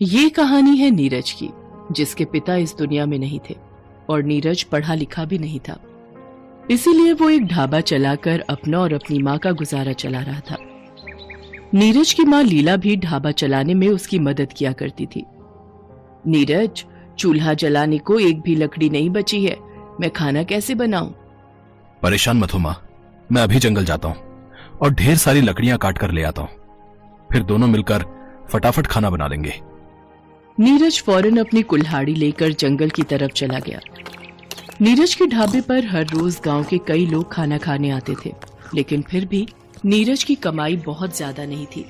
ये कहानी है नीरज की, जिसके पिता इस दुनिया में नहीं थे और नीरज पढ़ा लिखा भी नहीं था। इसीलिए वो एक ढाबा चलाकर अपना और अपनी माँ का गुजारा चला रहा था। नीरज की माँ लीला भी ढाबा चलाने में उसकी मदद किया करती थी। नीरज, चूल्हा जलाने को एक भी लकड़ी नहीं बची है, मैं खाना कैसे बनाऊँ? परेशान मत हो माँ, मैं अभी जंगल जाता हूँ और ढेर सारी लकड़ियाँ काट कर ले आता हूँ। फिर दोनों मिलकर फटाफट खाना बना लेंगे। नीरज फ़ौरन अपनी कुल्हाड़ी लेकर जंगल की तरफ़ चला गया। नीरज के ढाबे पर हर रोज गाँव के कई लोग खाना खाने आते थे लेकिन फिर भी नीरज की कमाई बहुत ज़्यादा नहीं थी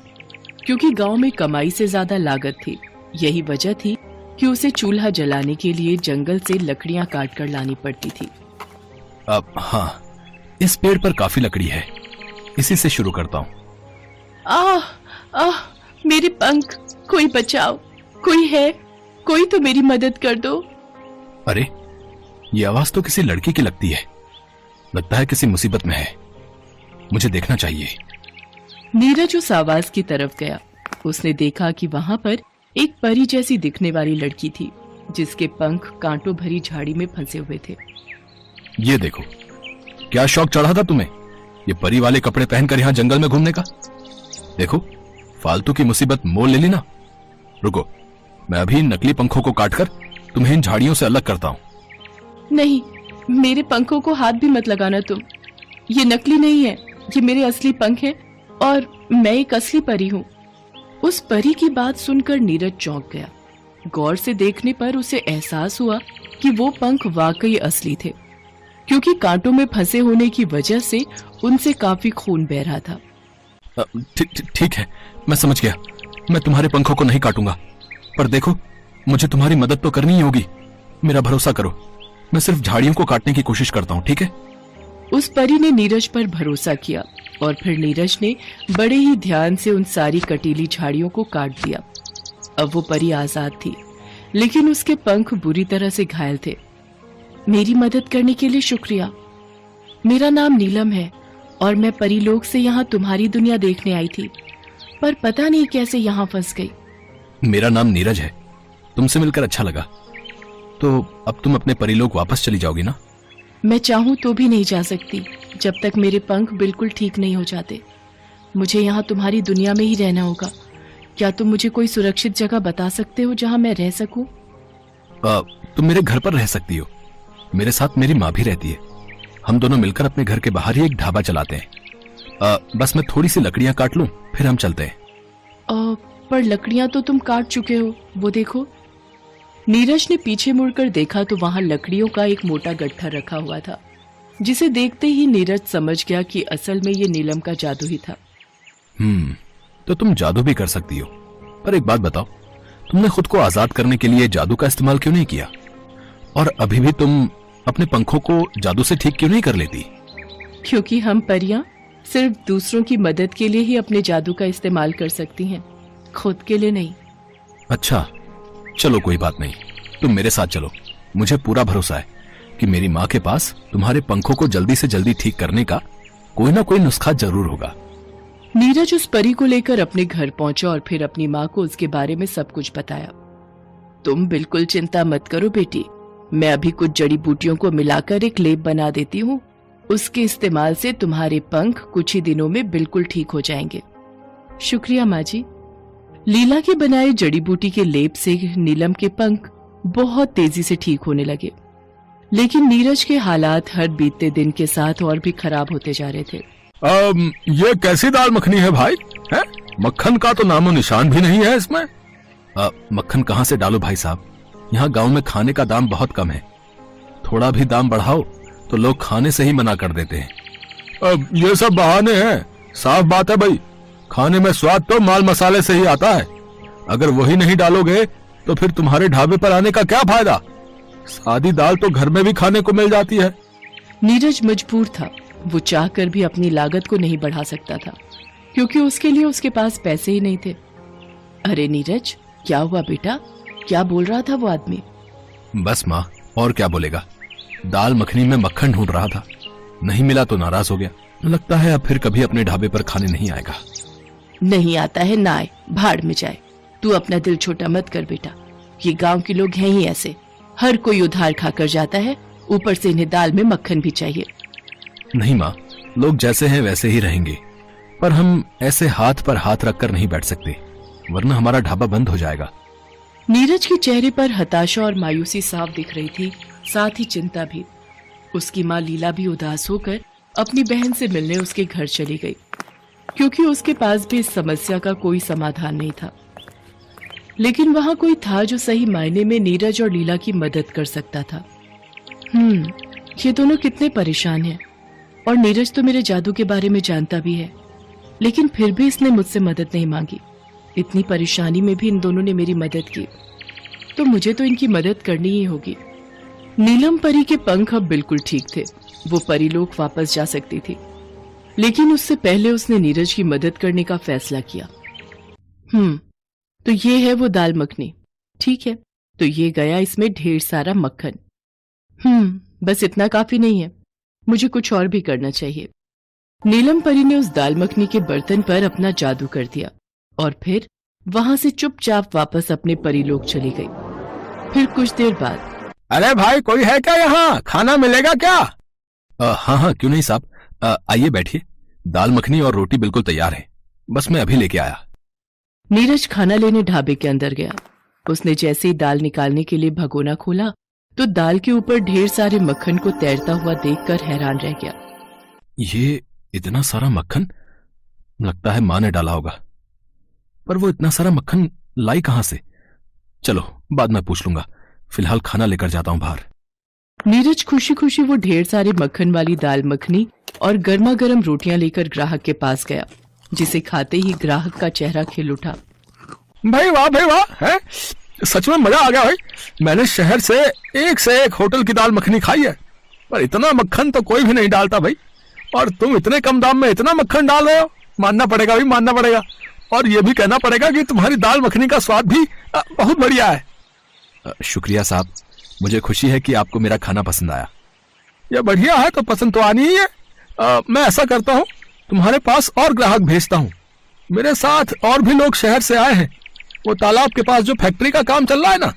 क्योंकि गाँव में कमाई से ज़्यादा लागत थी। यही वजह थी कि उसे चूल्हा जलाने के लिए जंगल से लकड़ियाँ काट कर लानी पड़ती थी। अब हाँ इस पेड़ पर काफ़ी लकड़ी है। इसी से शुरू करता हूँ। आह आह मेरे पंख कोई बचाओ। कोई है? कोई तो मेरी मदद कर दो। अरे ये आवाज़ तो किसी लड़की की लगती है। लगता है किसी मुसीबत में है। मुझे देखना चाहिए। नीरज उस आवाज़ की तरफ़ गया। उसने देखा कि वहाँ पर एक परी जैसी दिखने वाली लड़की थी जिसके पंख कांटों भरी झाड़ी में फंसे हुए थे। ये देखो क्या शौक चढ़ा था तुम्हें ये परी वाले कपड़े पहनकर यहाँ जंगल में घूमने का? देखो फालतू की मुसीबत मोल ले ली ना। रुको मैं अभी इन नकली पंखों को काटकर तुम्हें इन झाड़ियों से अलग करता हूँ। नहीं मेरे पंखों को हाथ भी मत लगाना तुम। ये नकली नहीं है ये मेरे असली पंख हैं और मैं एक असली परी हूँ। उस परी की बात सुनकर नीरज चौंक गया। गौर से देखने पर उसे एहसास हुआ कि वो पंख वाकई असली थे क्योंकि कांटों में फंसे होने की वजह से उनसे काफ़ी खून बह रहा था। ठीक है मैं समझ गया। मैं तुम्हारे पंखों को नहीं काटूँगा। पर देखो, मुझे तुम्हारी मदद तो करनी ही होगी। मेरा भरोसा करो। मैं सिर्फ़ झाड़ियों को काटने की कोशिश करता हूँ, ठीक है? उस परी ने नीरज पर भरोसा किया और फिर नीरज ने बड़े ही ध्यान से उन सारी कटीली झाड़ियों को काट दिया। अब वो परी आज़ाद थी, लेकिन उसके पंख बुरी तरह से घायल थे। मेरी मदद करने के लिए शुक्रिया। मेरा नाम नीलम है और मैं परीलोक से यहाँ तुम्हारी दुनिया देखने आई थी, पर पता नहीं कैसे यहाँ फंस गई। मेरा नाम नीरज है। तुमसे मिलकर अच्छा लगा। तो अब तुम अपने परिलोक वापस चली जाओगी ना? मैं चाहूँ तो भी नहीं जा सकती जब तक मेरे पंख बिल्कुल ठीक नहीं हो जाते। मुझे यहाँ तुम्हारी दुनिया में ही रहना होगा। क्या तुम मुझे कोई सुरक्षित जगह बता सकते हो जहाँ मैं रह सकूँ? तुम मेरे घर पर रह सकती हो। मेरे साथ मेरी माँ भी रहती है। हम दोनों मिलकर अपने घर के बाहर ही एक ढाबा चलाते हैं। आ, बस मैं थोड़ी सी लकड़ियाँ काट लूँ फिर हम चलते हैं। आ, पर लकड़ियाँ तो तुम काट चुके हो। वो देखो। नीरज ने पीछे मुड़कर देखा तो वहाँ लकड़ियों का एक मोटा गट्ठर रखा हुआ था जिसे देखते ही नीरज समझ गया कि असल में ये नीलम का जादू ही था। हम्म तो तुम जादू भी कर सकती हो। पर एक बात बताओ तुमने खुद को आज़ाद करने के लिए जादू का इस्तेमाल क्यों नहीं किया? और अभी भी तुम अपने पंखों को जादू से ठीक क्यों नहीं कर लेती? क्योंकि हम परियाँ सिर्फ़ दूसरों की मदद के लिए ही अपने जादू का इस्तेमाल कर सकती हैं। खुद के लिए नहीं। अच्छा चलो कोई बात नहीं। तुम मेरे साथ चलो। मुझे पूरा भरोसा है कि मेरी माँ के पास तुम्हारे पंखों को जल्दी से जल्दी ठीक करने का कोई ना कोई नुस्खा ज़रूर होगा। नीरज उस परी को लेकर अपने घर पहुँचा और फिर अपनी माँ को उसके बारे में सब कुछ बताया। तुम बिल्कुल चिंता मत करो बेटी। मैं अभी कुछ जड़ी बूटियों को मिलाकर एक लेप बना देती हूँ। उसके इस्तेमाल से तुम्हारे पंख कुछ ही दिनों में बिल्कुल ठीक हो जाएँगे। शुक्रिया माँ जी। लीला के बनाए जड़ी बूटी के लेप से नीलम के पंख बहुत तेज़ी से ठीक होने लगे। लेकिन नीरज के हालात हर बीतते दिन के साथ और भी खराब होते जा रहे थे। आम, ये कैसी दाल मखनी है भाई? है? मक्खन का तो नामो निशान भी नहीं है इसमें। आ, मक्खन कहाँ से डालो भाई साहब? यहाँ गाँव में खाने का दाम बहुत कम है। थोड़ा भी दाम बढ़ाओ तो लोग खाने से ही मना कर देते हैं। अब ये सब बहाने हैं। साफ़ बात है भाई। खाने में स्वाद तो माल मसाले से ही आता है। अगर वही नहीं डालोगे तो फिर तुम्हारे ढाबे पर आने का क्या फ़ायदा? सादी दाल तो घर में भी खाने को मिल जाती है। नीरज मजबूर था। वो चाहकर भी अपनी लागत को नहीं बढ़ा सकता था क्योंकि उसके लिए उसके पास पैसे ही नहीं थे। अरे नीरज क्या हुआ बेटा? क्या बोल रहा था वो आदमी? बस माँ और क्या बोलेगा? दाल मखनी में मक्खन ढूंढ रहा था। नहीं मिला तो नाराज़ हो गया। लगता है अब फिर कभी अपने ढाबे पर खाने नहीं आएगा। नहीं आता है ना आए भाड़ में जाए। तू अपना दिल छोटा मत कर बेटा। ये गाँव के लोग हैं ही ऐसे। हर कोई उधार खाकर जाता है ऊपर से इन्हें दाल में मक्खन भी चाहिए। नहीं माँ लोग जैसे हैं वैसे ही रहेंगे। पर हम ऐसे हाथ पर हाथ रखकर नहीं बैठ सकते वरना हमारा ढाबा बंद हो जाएगा। नीरज के चेहरे पर हताशा और मायूसी साफ़ दिख रही थी साथ ही चिंता भी। उसकी माँ लीला भी उदास होकर अपनी बहन से मिलने उसके घर चली गई। क्योंकि उसके पास भी इस समस्या का कोई समाधान नहीं था। लेकिन वहाँ कोई था जो सही मायने में नीरज और लीला की मदद कर सकता था। हम्म ये दोनों कितने परेशान हैं। और नीरज तो मेरे जादू के बारे में जानता भी है, लेकिन फिर भी इसने मुझसे मदद नहीं मांगी। इतनी परेशानी में भी इन दोनों ने मेरी मदद की। तो मुझे तो इनकी मदद करनी ही होगी। नीलम परी के पंख अब बिल्कुल ठीक थे। वो परी लोग वापस जा सकती थी। लेकिन उससे पहले उसने नीरज की मदद करने का फैसला किया। हम्म तो ये है वो दाल मखनी। ठीक है तो ये गया इसमें ढेर सारा मक्खन। हम्म बस इतना काफ़ी नहीं है। मुझे कुछ और भी करना चाहिए। नीलम परी ने उस दाल मखनी के बर्तन पर अपना जादू कर दिया और फिर वहाँ से चुपचाप वापस अपने परिलोक चली गई। फिर कुछ देर बाद अरे भाई कोई है क्या यहाँ? खाना मिलेगा क्या? आ, हाँ हाँ क्यों नहीं साहब? आइए बैठिए। दाल मखनी और रोटी बिल्कुल तैयार है। बस मैं अभी लेके आया। नीरज खाना लेने ढाबे के अंदर गया। उसने जैसे ही दाल निकालने के लिए भगोना खोला तो दाल के ऊपर ढेर सारे मक्खन को तैरता हुआ देखकर हैरान रह गया। ये इतना सारा मक्खन? लगता है माँ ने डाला होगा। पर वो इतना सारा मक्खन लाई कहाँ से? चलो बाद में पूछ लूँगा। फ़िलहाल खाना लेकर जाता हूँ बाहर। नीरज खुशी खुशी वो ढेर सारे मक्खन वाली दाल मखनी और गर्मा गर्म रोटियाँ लेकर ग्राहक के पास गया जिसे खाते ही ग्राहक का चेहरा खिल उठा। भाई वाह भाई वाह है? सच में मज़ा आ गया भाई। मैंने शहर से एक से एक होटल की दाल मखनी खाई है पर इतना मक्खन तो कोई भी नहीं डालता भाई। और तुम इतने कम दाम में इतना मक्खन डाल रहे हो मानना पड़ेगा भाई मानना पड़ेगा। और ये भी कहना पड़ेगा कि तुम्हारी दाल मखनी का स्वाद भी बहुत बढ़िया है। शुक्रिया साहब मुझे खुशी है कि आपको मेरा खाना पसंद आया। यह बढ़िया है तो पसंद तो आनी ही है। मैं ऐसा करता हूँ तुम्हारे पास और ग्राहक भेजता हूँ। मेरे साथ और भी लोग शहर से आए हैं। वो तालाब के पास जो फैक्ट्री का काम चल रहा है ना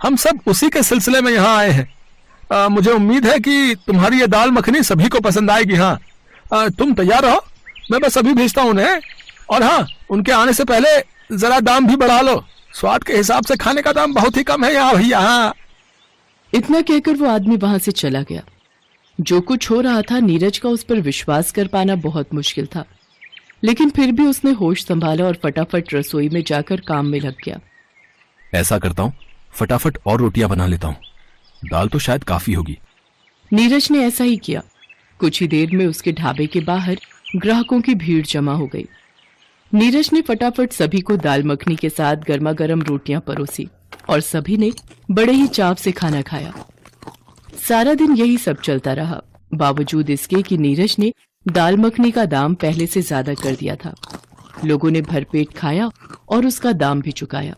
हम सब उसी के सिलसिले में यहाँ आए हैं। मुझे उम्मीद है कि तुम्हारी ये दाल मखनी सभी को पसंद आएगी हाँ। आ, तुम तैयार रहो मैं बस अभी भेजता हूँ उन्हें। और हाँ उनके आने से पहले जरा दाम भी बढ़ा लो। स्वाद के हिसाब से खाने का दाम बहुत ही कम है यहाँ भैया हाँ। इतना कहकर वो आदमी वहाँ से चला गया। जो कुछ हो रहा था नीरज का उस पर विश्वास कर पाना बहुत मुश्किल था। लेकिन फिर भी उसने होश संभाला और फटाफट रसोई में जाकर काम में लग गया। ऐसा करता हूँ फटाफट और रोटियाँ बना लेता हूँ। दाल तो शायद काफ़ी होगी। नीरज ने ऐसा ही किया। कुछ ही देर में उसके ढाबे के बाहर ग्राहकों की भीड़ जमा हो गई। नीरज ने फटाफट सभी को दाल मखनी के साथ गर्मा गर्म रोटियाँ परोसी और सभी ने बड़े ही चाव से खाना खाया। सारा दिन यही सब चलता रहा। बावजूद इसके कि नीरज ने दाल मखनी का दाम पहले से ज़्यादा कर दिया था। लोगों ने भरपेट खाया और उसका दाम भी चुकाया।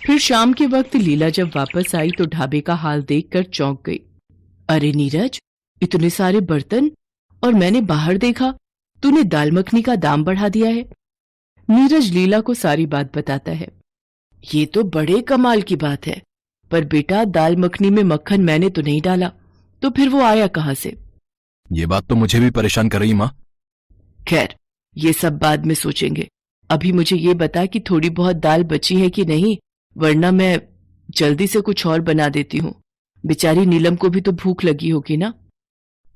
फिर शाम के वक्त लीला जब वापस आई तो ढाबे का हाल देखकर चौंक गई। अरे नीरज, इतने सारे बर्तन और मैंने बाहर देखा, तूने दाल मखनी का दाम बढ़ा दिया है। नीरज लीला को सारी बात बताता है। ये तो बड़े कमाल की बात है। पर बेटा दाल मखनी में मक्खन मैंने तो नहीं डाला। तो फिर वो आया कहाँ से? ये बात तो मुझे भी परेशान कर रही माँ। खैर ये सब बाद में सोचेंगे। अभी मुझे ये बता कि थोड़ी बहुत दाल बची है कि नहीं वरना मैं जल्दी से कुछ और बना देती हूँ। बेचारी नीलम को भी तो भूख लगी होगी ना?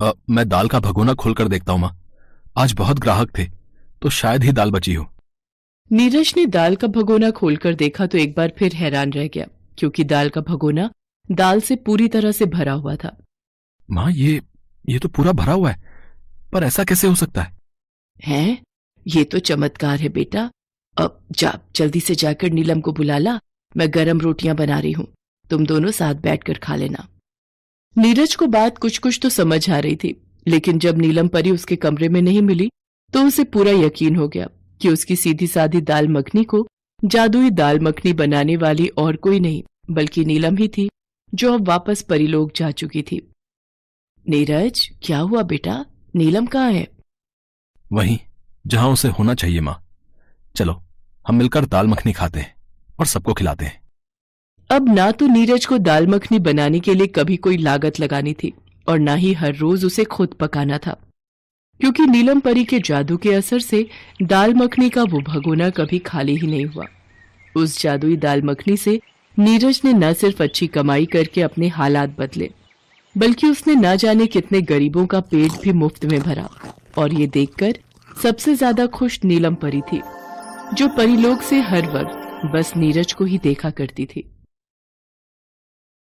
आ, मैं दाल का भगोना खोलकर देखता हूँ माँ। आज बहुत ग्राहक थे तो शायद ही दाल बची हो। नीरज ने दाल का भगोना खोलकर देखा तो एक बार फिर हैरान रह गया। क्योंकि दाल का भगोना दाल से पूरी तरह से भरा हुआ था। माँ ये ये तो पूरा भरा हुआ है पर ऐसा कैसे हो सकता है? हैं? ये तो चमत्कार है बेटा। अब जा जल्दी से जाकर नीलम को बुला ला। मैं गरम रोटियाँ बना रही हूँ। तुम दोनों साथ बैठकर खा लेना। नीरज को बात कुछ कुछ तो समझ आ रही थी लेकिन जब नीलम परी उसके कमरे में नहीं मिली तो उसे पूरा यकीन हो गया कि उसकी सीधी साधी दाल मखनी को जादुई दाल मखनी बनाने वाली और कोई नहीं। बल्कि नीलम ही थी जो अब वापस परिलोक जा चुकी थी। नीरज क्या हुआ बेटा? नीलम कहाँ है? वहीं जहाँ उसे होना चाहिए माँ। चलो हम मिलकर दाल मखनी खाते हैं और सबको खिलाते हैं। अब ना तो नीरज को दाल मखनी बनाने के लिए कभी कोई लागत लगानी थी और ना ही हर रोज उसे खुद पकाना था। क्योंकि नीलम परी के जादू के असर से दाल मखनी का वो भगोना कभी खाली ही नहीं हुआ। उस जादुई दाल मखनी से नीरज ने न सिर्फ़ अच्छी कमाई करके अपने हालात बदले, बल्कि उसने न जाने कितने गरीबों का पेट भी मुफ़्त में भरा। और ये देखकर सबसे ज़्यादा खुश नीलम परी थी, जो परीलोक से हर वक्त बस नीरज को ही देखा करती थी।